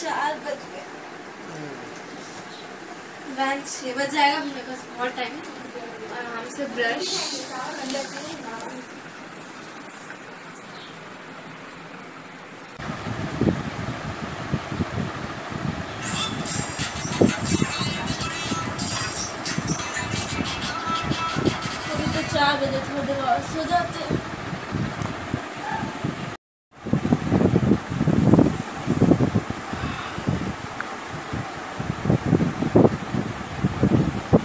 चार बज गए वैन छः बज जाएगा, मेरे पास बहुत टाइम है। आराम से ब्रश तो चार बजे थोड़ी देर और सो जाते हैं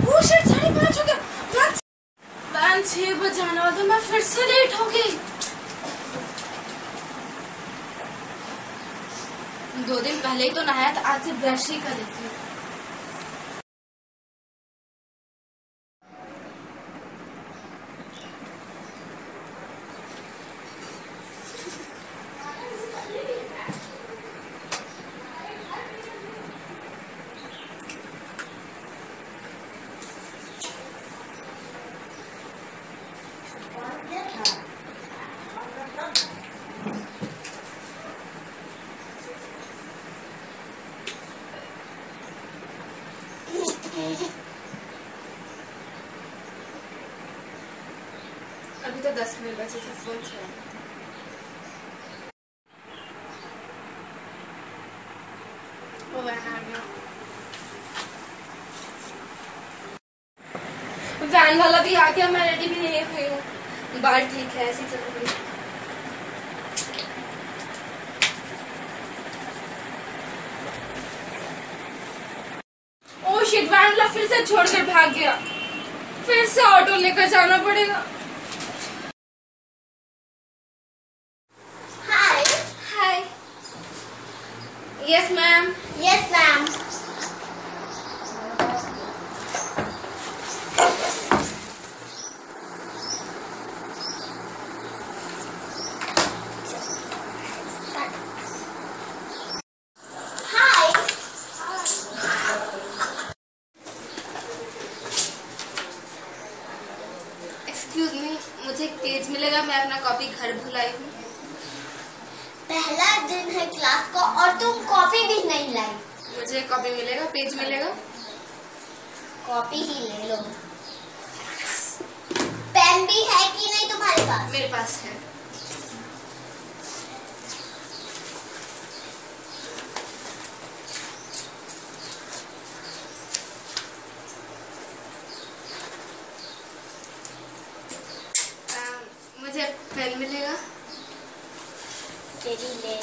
ओह शिट साढ़े पाँच हो गया वैन वैन छः बजे आने वाला था मैं फिर से लेट हो गई दो दिन पहले ही तो नहाया था, आज से ब्रश ही कर लेती हूँ। अभी तो दस मिनट बचे थे आ गया। वैन वाला भी आ गया, मैं रेडी भी नहीं हुई हूँ। बाल ठीक है ऐसी चल रही शिट वाला फिर से छोड़कर भाग गया। फिर से ऑटो लेकर जाना पड़ेगा। Hi. Hi yes ma'am Yes, ma'am. Hi. Excuse me मुझे एक पेज मिलेगा मैं अपना कॉपी घर भुलाई हूँ। पहला दिन है क्लास का और तुम कॉपी भी नहीं लाई। मुझे कॉपी मिलेगा पेज मिलेगा? कॉपी ही ले लो। पेन भी है कि नहीं तुम्हारे पास? मेरे पास है अम, मुझे पेन मिलेगा तेरी ले